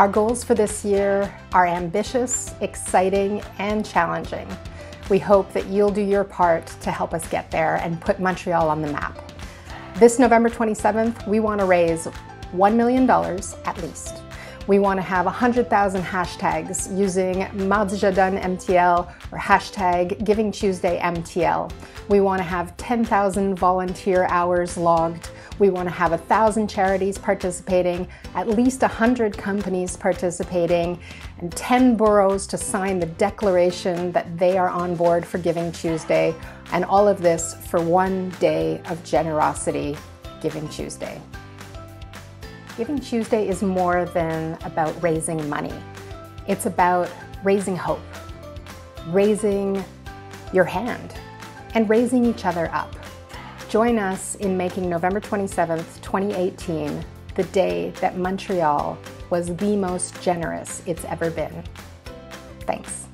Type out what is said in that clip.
Our goals for this year are ambitious, exciting, and challenging. We hope that you'll do your part to help us get there and put Montreal on the map. This November 27th, we want to raise $1 million at least. We want to have 100,000 hashtags using Mardi or hashtag Giving Tuesday MTL. We want to have 10,000 volunteer hours logged we want to have a thousand charities participating, at least 100 companies participating, and 10 boroughs to sign the declaration that they are on board for Giving Tuesday, and all of this for one day of generosity, Giving Tuesday. Giving Tuesday is more than about raising money. It's about raising hope, raising your hand, and raising each other up. Join us in making November 27th, 2018, the day that Montreal was the most generous it's ever been. Thanks.